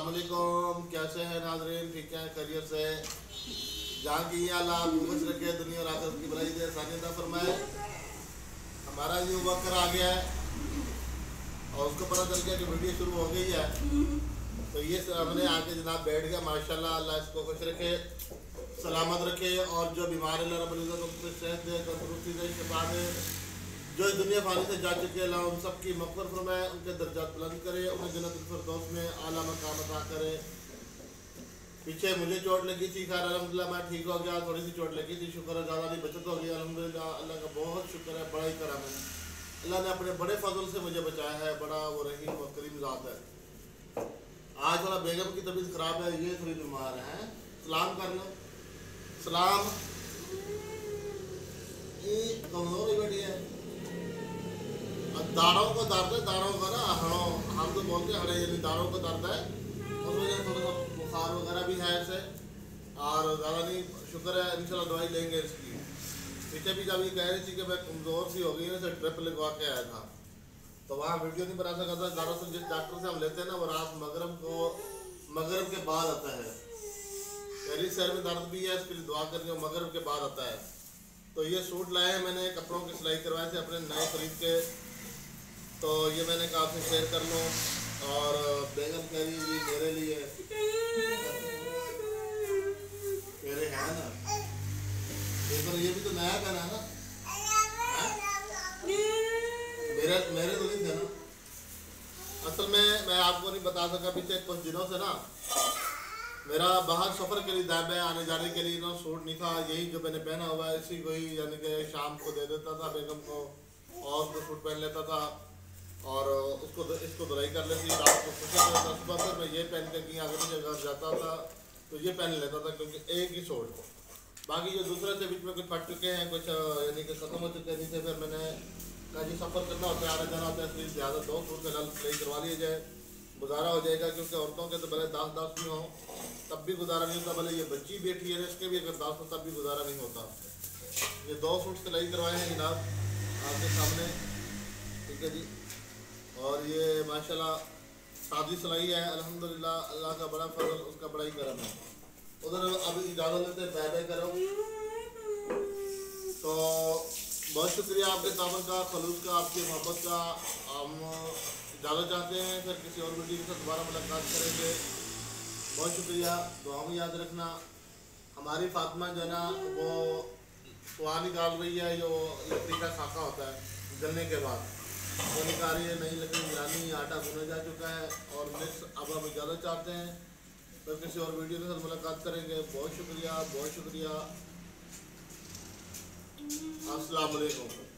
वालेकुम कैसे हैं नाजरीन? ठीक है? खैरियत से? जहाँ की अल्लाह रखे, दुनिया और आखिरत की भलाई दे फरमाए। हमारा ये वक्र आ गया है और उसको पता चल गया कि वीडियो शुरू हो गई है। तो ये हमने आके जनाब बैठ गया, माशाल्लाह, अल्लाह इसको खुश रखे, सलामत रखे और जो बीमार रब्बुल इज़्ज़त उनको सेहत दे, तंदुरुस्ती दे, शफा दे। जो इस दुनिया फानी से जा चुके अल्लाह, उन सब की मकबर फरमाए, उनके दर्जात बुलंद करे, उन्हें जन्नत फिरदौस में आला मकाम अता करे। पीछे मुझे चोट लगी थी, खैर अलहमदिल्ला मैं ठीक हो गया, थोड़ी सी चोट लगी थी, शुक्र है, ज़्यादा नहीं, बचत हो गई अलहमदिल्ला अल्लाह का बहुत शुक्र है, बड़ा ही करम है। अल्लाह ने अपने बड़े फजल से मुझे बचाया है, बड़ा वो रहीम और करीम ज़ात है। आज थोड़ा बेगम की तबीयत ख़राब है, ये थोड़ी बीमार है सलाम कर लो। सलाम। कमज़ोर दाढ़ों को दर्द है का ना हड़ों हम तो बोलते हैं हड़े, यानी दाढ़ों को दर्द है। उस वजह से थोड़ा सा बुखार वगैरह भी है ऐसे, और ज़्यादा नहीं, शुक्र है, इंशाल्लाह दवाई लेंगे इसकी। पीछे भी जब ये कह रही थी कि मैं कमज़ोर सी हो गई है ट्रिप लगवा के आया था। तो वहाँ वीडियो नहीं बना सका था दरअसल जिस डॉक्टर से हम लेते हैं ना, वो रात मगरब को मगरब के बाद आता है। मेरी सर में दर्द भी है, इसके लिए दुआ करनी हो मगरब के बाद आता है। तो ये सूट लाए हैं मैंने, कपड़ों की सिलाई करवाए थे अपने नए खरीद के। तो ये मैंने आपसे शेयर कर लूँ। और बैगन कैरी भी मेरे लिए। मेरे हैं ना। देखो ये भी तो नया गाना है ना? मेरे मेरे तो नहीं थे ना। असल में मैं आपको नहीं बता सका पीछे कुछ दिनों से ना, मेरा बाहर सफ़र के लिए दाब है आने जाने के लिए ना सूट नहीं था। यही जो मैंने पहना हुआ है, इसी को ही, यानी कि शाम को दे देता था, बेगम को, और को सूट पहन लेता था। और उसको इसको धुलाई कर लेती रात को सुबह फिर मैं ये पहन के कहीं आगे घर जाता था तो ये पहन लेता था, क्योंकि एक ही शोट बाकी जो दूसरे से बीच में कुछ फट चुके हैं, कुछ यानी कि ख़त्म हो चुके जिससे फिर मैंने कहा जी, सफ़र करना होता है, आना जाना होता है, इसलिए ज़्यादा दो सूट से सिलाई करवा लिया जाए, गुजारा हो जाएगा, क्योंकि औरतों के तो भले दास दास भी हों, तब भी गुजारा नहीं होता, भले ये बच्ची बैठी है, इसके भी अगर दास हो, तब भी गुजारा नहीं होता। ये दो सूट सिलाई करवाए हैं जनाब आपके सामने। ठीक है जी। और ये माशाल्लाह शादी सिलाई है, अल्हम्दुलिल्लाह, अल्लाह का बड़ा फजल, उसका बड़ा ही करम है। उधर अब इजाज़त लेते बाय बाय करो। तो बहुत शुक्रिया आपके तावन का खलूस का, आपकी मोहब्बत का। हम इजाज़त चाहते हैं, फिर किसी और वीडियो के साथ दोबारा मुलाकात करेंगे। बहुत शुक्रिया दुआ में याद रखना। हमारी फातिमा जो है ना, वो सुहा निकाल रही है, जो लकड़ी का खाका होता है, जलने के बाद। वो निकाल रही है नई लकड़ी मिलानी आटा भुना जा चुका है और मिक्स अब हम ज़्यादा चाहते हैं। तो किसी और वीडियो के साथ मुलाकात करेंगे। बहुत शुक्रिया बहुत शुक्रिया। अस्सलाम वालेकुम।